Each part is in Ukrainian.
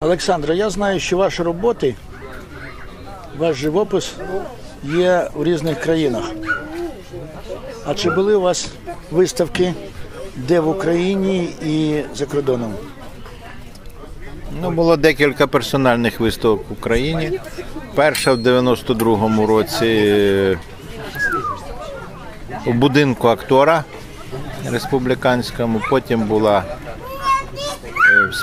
Олександра, я знаю, що ваші роботи, ваш живопис є в різних країнах. А чи були у вас виставки де в Україні і за кордоном? Ну, було декілька персональних виставок в Україні. Перша в 92-му році е, у будинку актора республіканському, потім була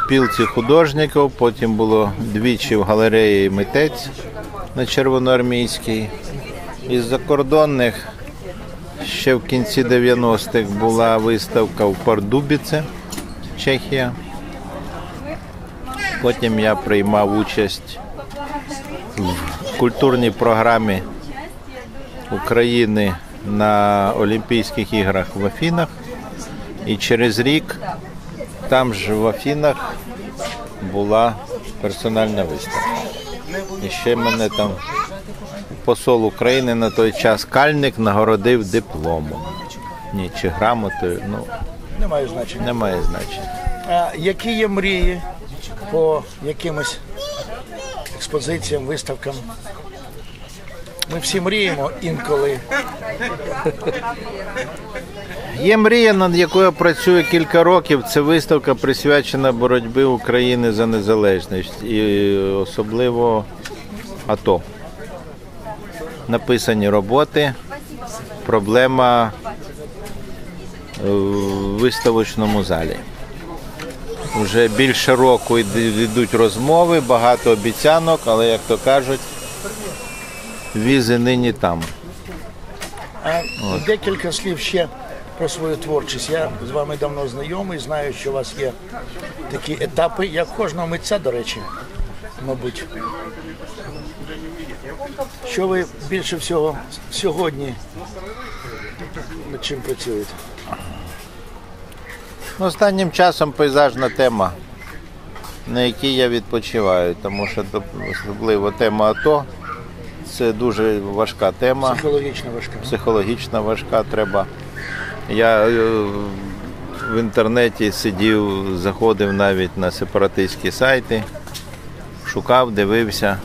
спілці художників, потім було двічі в галереї митець на Червоноармійській. Із закордонних ще в кінці 90-х була виставка в Пардубіце, Чехія. Потім я приймав участь в культурній програмі України на Олімпійських іграх в Афінах. І через рік там ж в Афінах була персональна виставка. І ще мене там посол України на той час Кальник нагородив дипломом. Ні, чи грамотою, ну, Немає значення. немає значення. А які є мрії по якимось експозиціям, виставкам? Ми всі мріємо інколи. Є мрія, над якою працюю кілька років. Це виставка присвячена боротьбі України за незалежність і особливо АТО. Написані роботи, проблема е, в виставочному залі. Вже більше року йдуть розмови, багато обіцянок, але як то кажуть, візи нині там. А декілька слів ще про свою творчість. Я з вами давно знайомий, знаю, що у вас є такі етапи, як кожного митця, до речі, мабуть. Що ви більше всього сьогодні над чим працюєте? Ну, Останнім часом пейзажна тема, на якій я відпочиваю, тому що особливо тема АТО це дуже важка тема, Психологічно важка. психологічно важка. Треба. Я е, в інтернеті сидів, заходив навіть на сепаратистські сайти, шукав, дивився,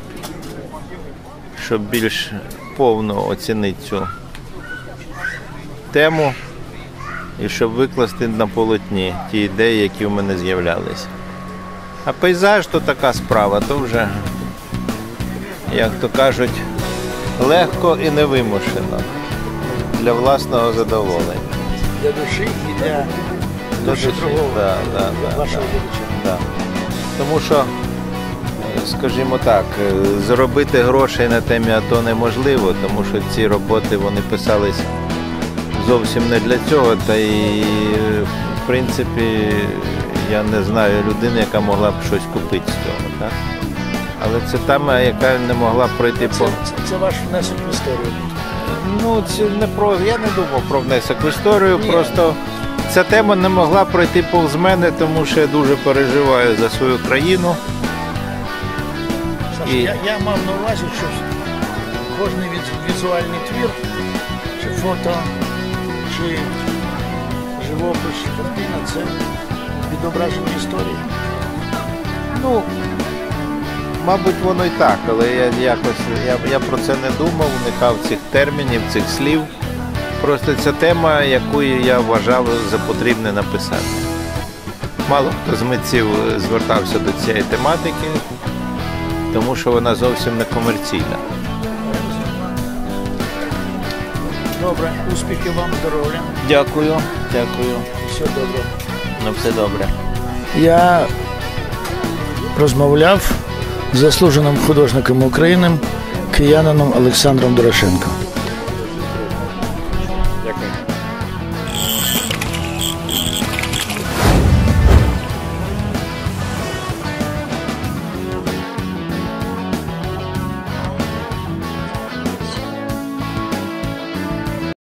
щоб більш повно оцінити цю тему і щоб викласти на полотні ті ідеї, які в мене з'являлися. А пейзаж то така справа, то вже, як то кажуть, легко і невимушено для власного задоволення. Для душі і для душі душі, другого, да, да, да, вашого да. Да. Тому що, скажімо так, заробити грошей на темі АТО неможливо, тому що ці роботи вони писались зовсім не для цього. Та і, в принципі, я не знаю людини, яка могла б щось купити з цього. Так? Але це тема, яка не могла пройти по. Це, це, ваш внесок в історію. Ну, це не про. Я не думав про внесок в історію. Ні. Просто ця тема не могла пройти повз мене, тому що я дуже переживаю за свою країну. Саша, І- я, я мав на увазі, що кожен візуальний твір, чи фото, чи живопис, чи картина це відображення історії. Ну, мабуть, воно і так, але я якось я, я про це не думав, уникав цих термінів, цих слів. Просто це тема, яку я вважав за потрібне написати. Мало хто з митців звертався до цієї тематики, тому що вона зовсім не комерційна. Добре, успіхів вам, здоров'я, Дякую, дякую. все добре. Ну, все добре. Я розмовляв заслуженим художником України, киянином Олександром Дорошенко.